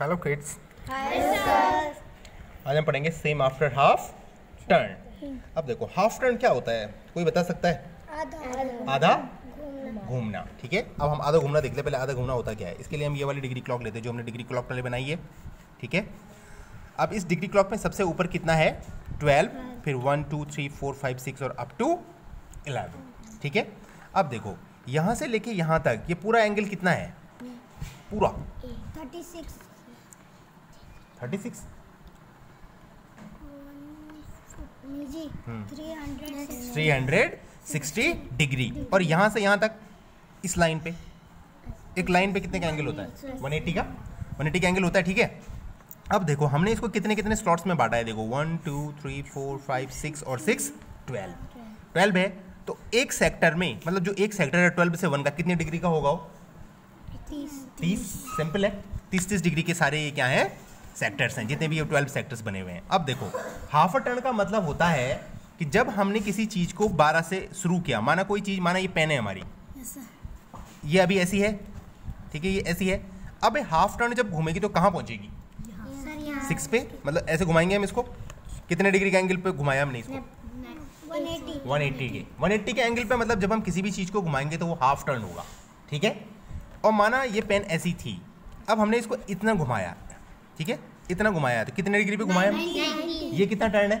Hello kids आज हम पढ़ेंगे सेम आफ्टर हाफ़ टर्न अब देखो हाफ़ टर्न क्या होता है? कोई बता सकता है? आधा. घूमना. ठीक है? अब हम आधा घूमना देखते हैं। पहले आधा घूमना होता क्या है? इसके लिए हम ये वाली डिग्री क्लॉक लेते हैं जो हमने डिग्री क्लॉक पहले बनाई है ठीक है? अब इस डिग्री क्लॉक में सबसे ऊपर कितना है? ट्वेल्व फिर one two three four five six और अप टू इलेवन ठीक है? अब देखो यहाँ से लेके यहाँ तक ये पूरा एंगल कितना है? पूरा. Thirty six thirty six? Three hundred sixty degree. और यहाँ से यहाँ तक इस लाइन पे? एक लाइन पे कितने का एंगल होता है? 180 का? 180 का एंगल होता है ठीक है? अब देखो हमने इसको कितने कितने स्लॉट्स में बांटा है? देखो one two three four five six और सिक्स ट्वेल्व ट्वेल्व है तो एक सेक्टर में मतलब जो एक सेक्टर है ट्वेल्व से वन का कितने डिग्री का होगा वो? तीस। सिंपल है? तीस तीस डिग्री के सारे ये क्या हैं? सेक्टर्स हैं जितने भी ये ट्वेल्व सेक्टर्स बने हुए हैं। अब देखो हाफ़ अ टर्न का मतलब होता है कि जब हमने किसी चीज़ को 12 से शुरू किया माना कोई चीज़ माना ये पेन है हमारी। ये अभी ऐसी है ठीक है ये ऐसी है। अब हाफ़ टर्न जब घूमेगी तो कहाँ पहुंचेगी? सिक्स पे? मतलब ऐसे घुमाएँगे हम इसको? कितने डिग्री के एंगल पे घुमाया हमने इसको? वन एटी 180 के। 180 के एंगल पे मतलब जब हम किसी भी चीज़ को घुमाएँगे तो वो हाफ़ टर्न होगा ठीक है? और माना ये पेन ऐसी थी अब हमने इसको इतना घुमाया ठीक है? इतना घुमाया तो कितने डिग्री पे घुमाया? ये कितना टर्न है?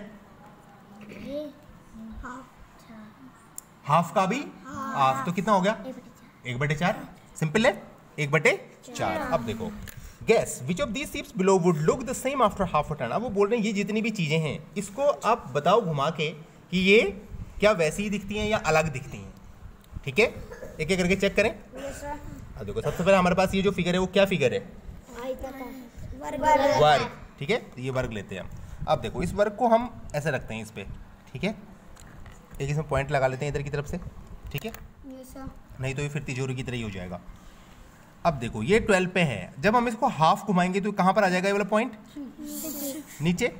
हाफ़ का भी? हाफ़ तो कितना हो गया? एक बटे चार। सिंपल है? एक बटे चार। अब देखो। Guess which of the shapes below would look the same after half a turn अब वो बोल रहे हैं ये जितनी भी चीज़ें हैं इसको आप बताओ घुमा के कि ये क्या वैसी ही दिखती हैं या अलग दिखती हैं। ठीक है? एक एक करके चेक करें। अब देखो सबसे पहले हमारे पास ये जो फिगर है वो क्या फिगर है? वर्ग। ठीक है? तो ये वर्ग लेते हैं हम। अब देखो इस वर्ग को हम ऐसे रखते हैं इस पे। ठीक है? एक इसमें पॉइंट लगा लेते हैं इधर की तरफ़ से। ठीक है? नहीं तो ये फिर तिजोरी की तरह ही हो जाएगा। अब देखो ये ट्वेल्व पे है। जब हम इसको हाफ़ घुमाएँगे तो कहाँ पर आ जाएगा ये वाला पॉइंट नीचे।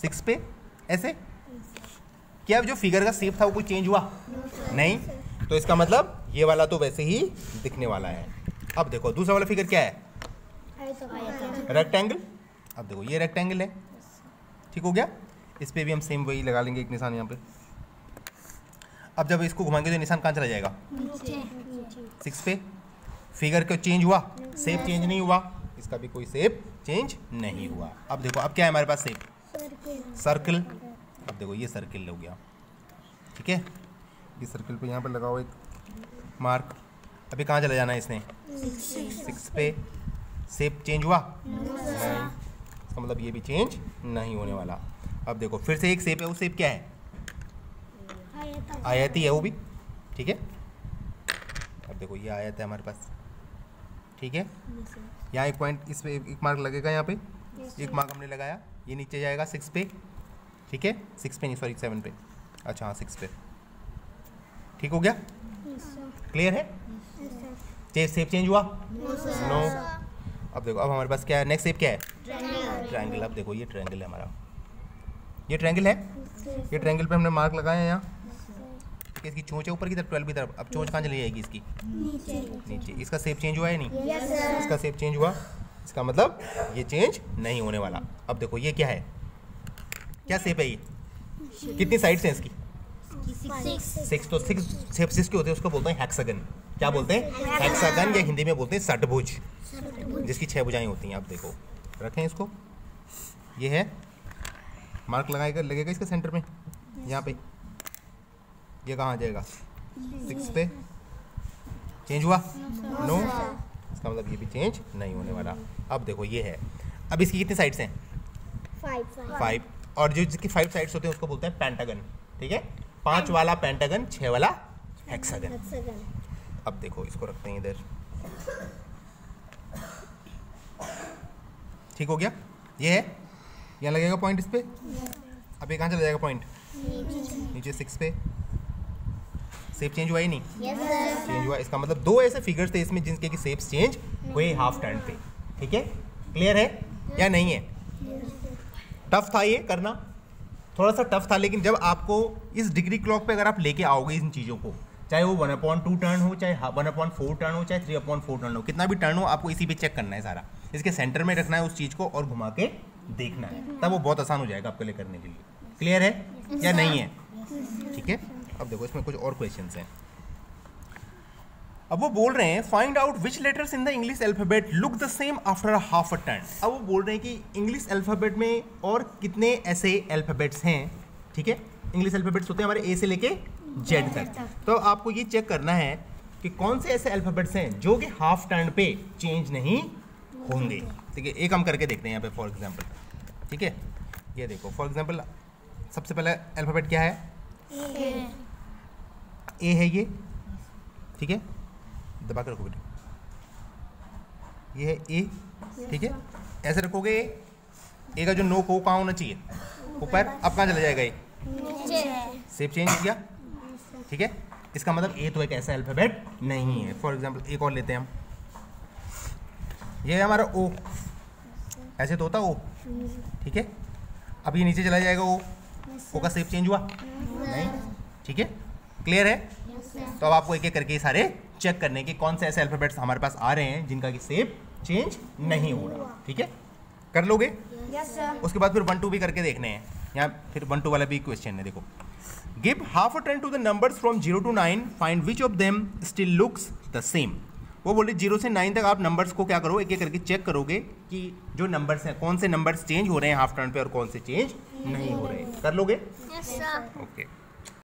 सिक्स पे। ऐसे? क्या जो फिगर का शेप था वो कोई चेंज हुआ? नहीं? तो इसका मतलब ये वाला तो वैसे ही दिखने वाला है। अब देखो दूसरा वाला फिगर क्या है? रेक्टेंगल अब देखो ये रेक्टेंगल है। ठीक हो गया? इस पे भी हम सेम वही लगा लेंगे एक निशान यहाँ पे। अब जब इसको घुमाएँगे तो निशान कहाँ चला जाएगा? सिक्स पे। फिगर का चेंज हुआ? शेप चेंज नहीं हुआ। इसका भी कोई शेप चेंज नहीं हुआ। अब देखो अब क्या है हमारे पास शेप सर्कल अब देखो ये सर्कल हो गया। ठीक है? ये सर्कल पे यहाँ पर लगाओ एक मार्क अभी कहाँ चला जाना है इसने? सिक्स पे। शेप चेंज हुआ? नहीं। इसका मतलब ये भी चेंज नहीं होने वाला। अब देखो फिर से एक सेप है वो सेप क्या है? आयती है। वो भी। ठीक है? अब देखो ये आयत है हमारे पास। ठीक है? यहाँ एक पॉइंट इस पे एक मार्क लगेगा यहाँ पे। एक मार्क हमने लगाया। ये नीचे जाएगा सिक्स पे। ठीक है? सिक्स पे नहीं सॉरी सेवन पे। अच्छा हाँ सिक्स पे। ठीक हो गया? क्लियर है? सेप चेंज हुआ? नो अब देखो अब हमारे पास क्या है? नेक्स्ट शेप क्या है? ट्रायंगल अब देखो ये ट्रायंगल है हमारा। ये ट्रायंगल है? ये ट्रायंगल पे हमने मार्क लगाया है यहाँ। इसकी चोंच है ऊपर की तरफ़ ट्वेल्व की तरफ़। अब चोंच कहाँ चली जाएगी इसकी? नीचे. इसका सेप चेंज हुआ है नहीं? इसका सेप चेंज हुआ। इसका मतलब ये चेंज नहीं होने वाला। अब देखो ये क्या है? क्या सेप है ये? कितनी साइड्स हैं इसकी? सिक्स तो सिक्स शेप सिक्स के होते हैं उसको बोलते हैं हेक्सागन क्या बोलते हैं? हेक्सागन या हिंदी में बोलते हैं सटभुज जिसकी छह भुजाएँ होती हैं आप देखो। रखें इसको। ये है। मार्क लगाएगा लगेगा इसके सेंटर में? यहाँ पे। ये कहाँ आ जाएगा? सिक्स पे। चेंज हुआ? नो। इसका मतलब ये भी चेंज नहीं होने वाला। अब देखो ये है। अब इसकी कितनी साइड्स हैं? फाइव और जो जिसकी फाइव साइड्स होते हैं उसको बोलते हैं पेंटागन ठीक है? पाँच वाला पेंटागन छह वाला हेक्सागन अब देखो इसको रखते हैं इधर। ठीक हो गया? ये है? यहाँ लगेगा पॉइंट इस पर अब ये कहाँ चला जाएगा पॉइंट नीचे सिक्स पे। सेप चेंज हुआ ही नहीं? Yes, चेंज हुआ। इसका मतलब दो ऐसे फिगर्स थे इसमें जिनके की शेप्स चेंज हुए हाफ़ टर्न पे। ठीक है? क्लियर है? या नहीं है? टफ था ये करना। थोड़ा सा टफ था लेकिन जब आपको इस डिग्री क्लॉक पे अगर आप लेके आओगे इन चीज़ों को चाहे वो वन अपॉइंट टू टर्न हो चाहे वन अपॉइंट फोर टर्न हो चाहे थ्री अपॉइंट फोर टर्न हो कितना भी टर्न हो आपको इसी पे चेक करना है सारा। इसके सेंटर में रखना है उस चीज़ को और घुमा के देखना है। तब वो बहुत आसान हो जाएगा आपके लिए करने के लिए। क्लियर है? या नहीं है? ठीक है? अब देखो इसमें कुछ और क्वेश्चन हैं। अब वो बोल रहे हैं find out which letters in the English alphabet look the same after half a turn अब वो बोल रहे हैं कि इंग्लिश अल्फ़ाबेट में और कितने ऐसे अल्फाबेट्स हैं? ठीक है? इंग्लिश अल्फाबेट्स होते हैं हमारे ए से लेके जेड तक तो आपको ये चेक करना है कि कौन से ऐसे अल्फाबेट्स हैं जो कि हाफ़ टर्न पे चेंज नहीं होंगे। ठीक है एक हम करके देखते हैं यहाँ पे फॉर एग्ज़ाम्पल ठीक है ये देखो फॉर एग्ज़ाम्पल सबसे पहले अल्फ़ाबेट क्या है? ए है ये। ठीक है दबा कर रखो बेटे। ये है ए ठीक है ऐसे रखोगे ए का जो नो को कहाँ होना चाहिए ऊपर अब कहाँ चला जाएगा ये सेप चेंज हो गया। ठीक है? इसका मतलब ए तो एक ऐसा अल्फ़ाबेट नहीं है। फॉर एग्ज़ाम्पल एक और लेते हैं हम। ये है हमारा ओ ऐसे तो होता ओ ठीक है? अब ये नीचे चला जाएगा ओ ओ का सेप चेंज हुआ? नहीं। ठीक है? क्लियर है? तो अब आपको एक एक करके सारे चेक करने के कौन से ऐसे अल्फ़ाबेट्स हमारे पास आ रहे हैं जिनका कि सेप चेंज नहीं हो रहा। ठीक है? कर लोगे? उसके बाद फिर वन टू भी करके देखने हैं। यहाँ फिर वन टू वाला भी क्वेश्चन है देखो। Give half a turn to the numbers from zero to nine find which of them still looks the same वो बोले ज़ीरो से नाइन तक आप नंबर्स को क्या करो एक एक करके चेक करोगे कि जो नंबर्स हैं कौन से नंबर्स चेंज हो रहे हैं हाफ़ टर्न पे और कौन से चेंज नहीं हो रहे कर लोगे? Okay yes,